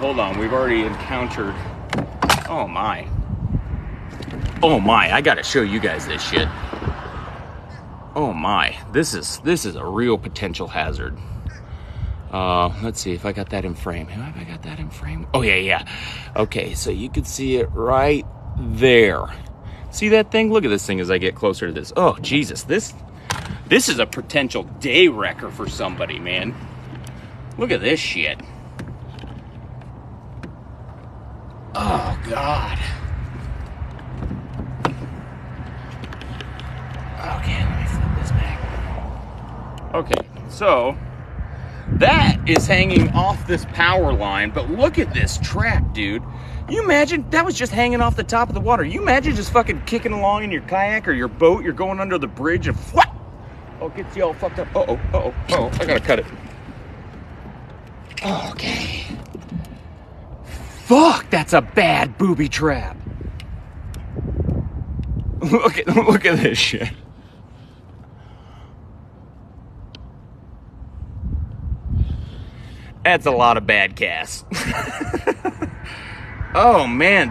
hold on. We've already encountered. Oh my. Oh my, I gotta show you guys this shit. Oh my, this is this is a real potential hazard. Uh, let's see if I got that in frame. Have I got that in frame? Oh yeah, yeah. Okay, so you can see it right there. See that thing? Look at this thing as I get closer to this. Oh Jesus, this this is a potential day wrecker for somebody, man. Look at this shit. Oh God. Okay, let me flip this back. Okay, so that is hanging off this power line, but look at this track, dude. You imagine that was just hanging off the top of the water. You imagine just fucking kicking along in your kayak or your boat, you're going under the bridge and what? Oh, it gets you all fucked up. Uh oh, uh oh, uh oh, I gotta cut it. Okay. Fuck, that's a bad booby trap. Look at look at this shit. That's a lot of bad casts. oh man.